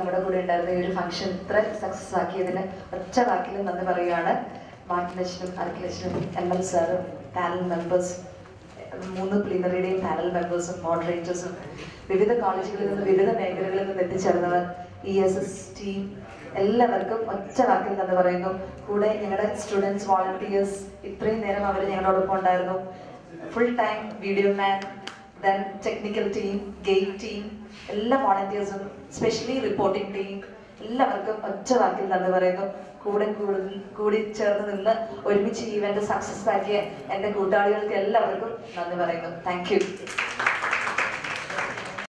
നമ്മുടെ കൂടെ ഉണ്ടായിരുന്ന ഈ ഒരു ഫംഗ്ഷൻ ഇത്ര സക്സസ് ആക്കിയതിന് ഒറ്റ വാക്കിൽ നന്ദി പറയുകയാണ്. മാർട്ടിനച്ചനും അർക്കിനച്ചനും എം എൽ സാറും പാനൽ മെമ്പേഴ്സ് മൂന്ന് പ്ലീനറിയുടെയും പാനൽ മെമ്പേഴ്സും മോഡറേറ്റേഴ്സും വിവിധ കോളേജുകളിൽ നിന്ന് വിവിധ മേഖലകളിൽ നിന്ന് എത്തിച്ചേർന്നവർ ഇ എസ് എസ് ടീം എല്ലാവർക്കും ഒറ്റ വാക്കിൽ നന്ദി പറയുന്നു. കൂടെ ഞങ്ങളുടെ സ്റ്റുഡൻസ് വോളണ്ടിയേഴ്സ് ഇത്രയും നേരം അവർ ഞങ്ങളോടൊപ്പം ഉണ്ടായിരുന്നു. Full time video man then technical team game team എല്ലാ വോളണ്ടിയേഴ്സും സ്പെഷ്യലി റിപ്പോർട്ടിംഗ് ടീം എല്ലാവർക്കും ഒറ്റ വാക്കിൽ നന്ദി പറയുന്നു. കൂടെ കൂടുതൽ കൂടി ചേർന്ന് നിന്ന് ഒരുമിച്ച് ഈ ഇവന്റ് സക്സസ് ആക്കിയ എന്റെ കൂട്ടാളികൾക്ക് എല്ലാവർക്കും നന്ദി പറയുന്നു. താങ്ക്